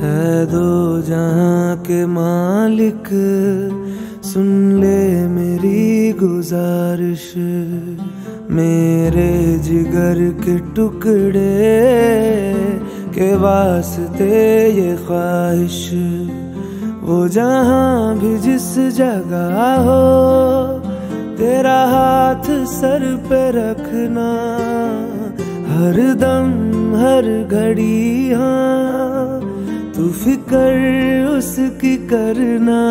है दो जहाँ के मालिक सुन ले गुजारिश, मेरे जिगर के टुकड़े के वास्ते ये ख्वाहिश। वो जहाँ भी जिस जगह हो, तेरा हाथ सर पे रखना, हर दम, हर घड़ी हाँ तू फिकर उसकी करना।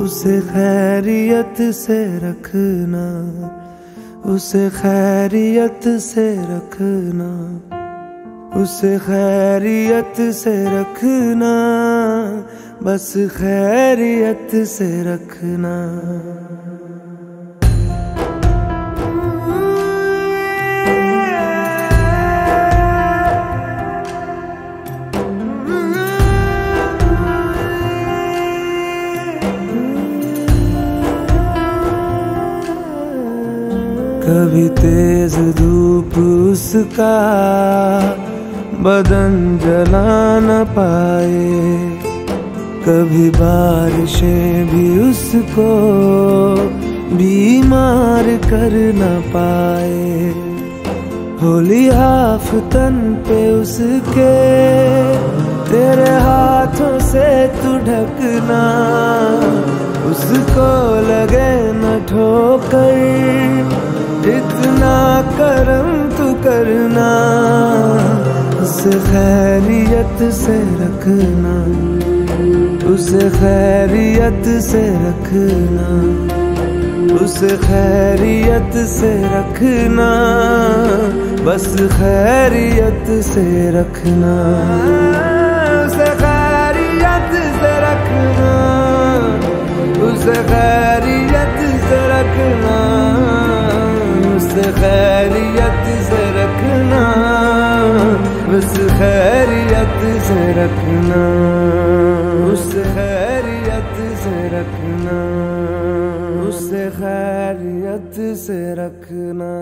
उसे खैरियत से रखना, उसे खैरियत से रखना, उसे खैरियत से रखना, बस खैरियत से रखना। कभी तेज धूप उसका बदन जला न पाए। कभी बारिशें भी उसको बीमार कर न पाए। होली हाफ़ तन पे उसके तेरे हाथों से तू ढकना। उसको लगे खैरियत से रखना, उसे खैरियत से रखना, उसे खैरियत से रखना, बस खैरियत से रखना। उसे खैरियत से रखना, उसे खैरियत से रखना, उसे खैरियत से से रखना। उसे खैरियत से रखना। उसे खैरियत से रखना।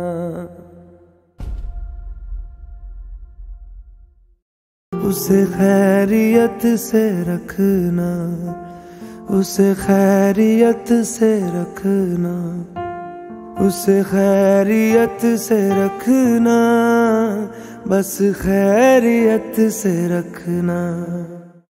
उसे खैरियत से रखना। उसे खैरियत से रखना। उसे खैरियत से रखना। बस खैरियत से रखना।